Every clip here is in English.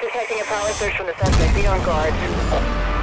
detecting a power surge from the suspect. Be on guard.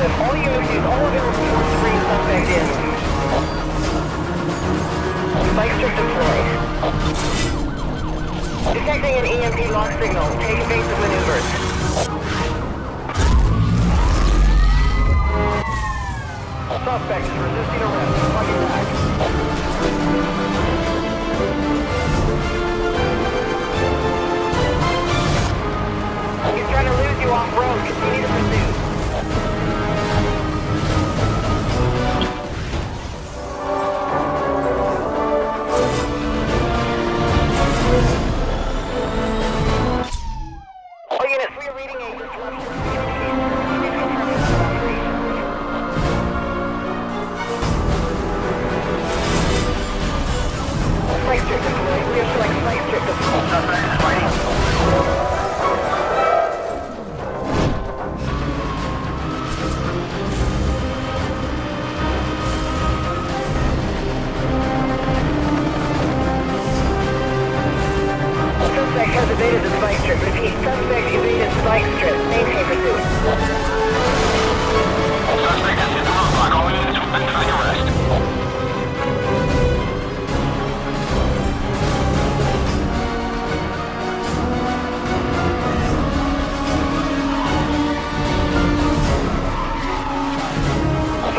all all deployed. Detecting an EMP lock signal. Take evasive maneuvers. Suspect is resisting arrest.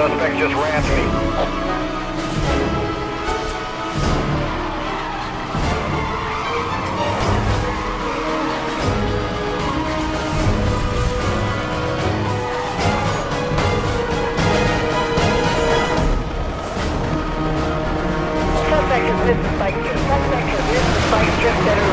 Suspect just rammed me. Suspect is missing spike. Suspect is missing spike. Just better.